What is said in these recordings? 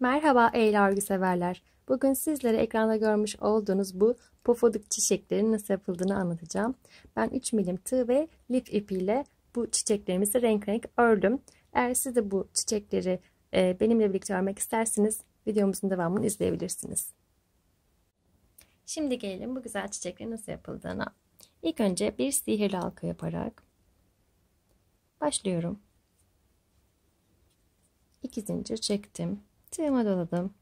Merhaba ey örgü severler. Bugün sizlere ekranda görmüş olduğunuz bu pofuduk çiçeklerin nasıl yapıldığını anlatacağım. Ben 3 milim tığ ve lif ipiyle bu çiçeklerimizi renk renk ördüm. Eğer siz de bu çiçekleri e, benimle birlikte örmek isterseniz videomuzun devamını izleyebilirsiniz. Şimdi gelelim bu güzel çiçeklerin nasıl yapıldığına. İlk önce bir sihirli halka yaparak başlıyorum. 2 zincir çektim tığıma doladım.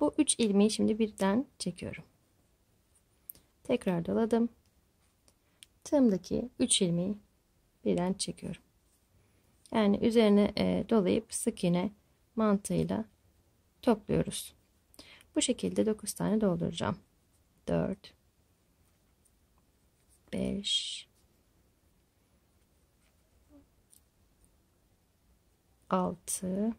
Bu 3 ilmeği şimdi birden çekiyorum. Tekrar doladım. Tığımdaki 3 ilmeği birden çekiyorum. Yani üzerine e, dolayıp sık iğne mantığıyla topluyoruz. Bu şekilde 9 tane dolduracağım. 4 5 6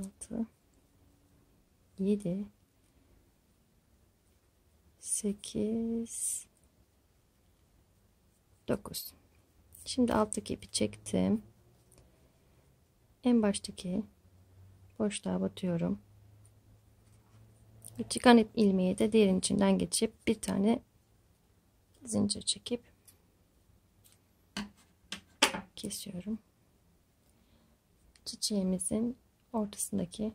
6 7 8 9 Şimdi alttaki ipi çektim. En baştaki boşluğa batıyorum. Çıkan ilmeği de diğerin içinden geçip bir tane zincir çekip kesiyorum. Çiçeğimizin ortasındaki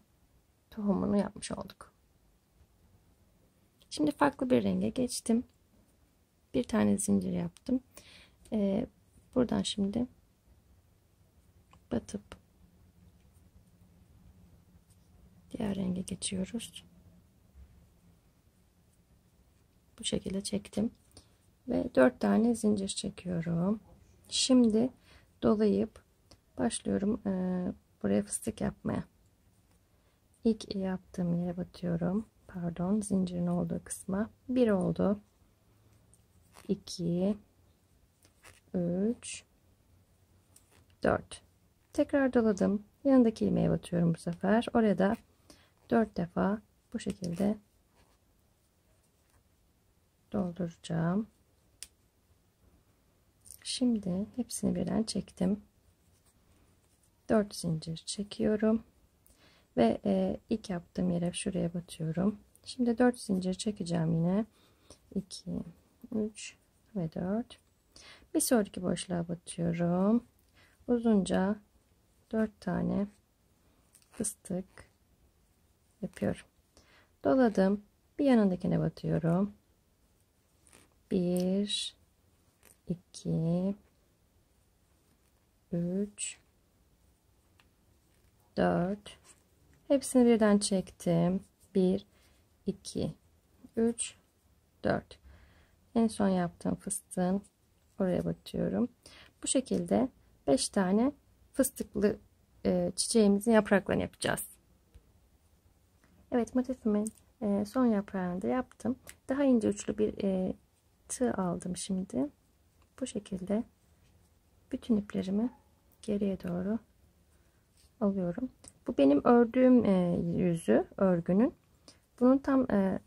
tohumunu yapmış olduk. Şimdi farklı bir renge geçtim. Bir tane zincir yaptım. Ee, buradan şimdi batıp diğer renge geçiyoruz. Bu şekilde çektim. Ve dört tane zincir çekiyorum. Şimdi dolayıp başlıyorum. Ee, buraya fıstık yapmaya. İlk yaptığım yere batıyorum. Pardon zincirin olduğu kısma. Bir oldu. 2 3 4 Tekrar doladım. Yanındaki ilmeğe batıyorum bu sefer. Oraya da 4 defa bu şekilde dolduracağım. Şimdi hepsini birden çektim. 4 zincir çekiyorum. Ve e, ilk yaptığım yere şuraya batıyorum. Şimdi 4 zincir çekeceğim yine. 2 3 ve 4 bir sonraki boşluğa batıyorum. Uzunca 4 tane fıstık yapıyorum. Doladım. Bir yanındakine batıyorum. 1 2 3 4 hepsini birden çektim. 1 2 3 4 en son yaptığım fıstığın oraya batıyorum. Bu şekilde 5 tane fıstıklı e, çiçeğimizin yapraklarını yapacağız. Evet motifimin e, son yaprağını da yaptım. Daha ince uçlu bir e, tığ aldım şimdi. Bu şekilde bütün iplerimi geriye doğru alıyorum bu benim ördüğüm e, yüzü örgünün. Bunun tam e,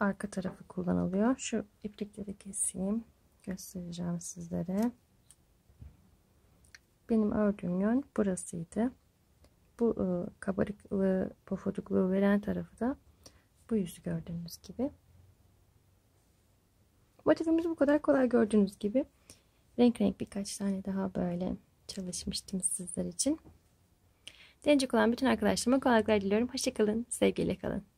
arka tarafı kullanılıyor. Şu iplikleri keseyim. Göstereceğim sizlere. Benim ördüğüm yön burasıydı. Bu e, kabarıklığı, pofudukluğu veren tarafı da bu yüzü gördüğünüz gibi. Motifimiz bu kadar kolay gördüğünüz gibi. Renk renk birkaç tane daha böyle çalışmıştım sizler için. Deneyecek olan bütün arkadaşlarıma kolaylıklar diliyorum. Hoşçakalın, sevgiyle kalın.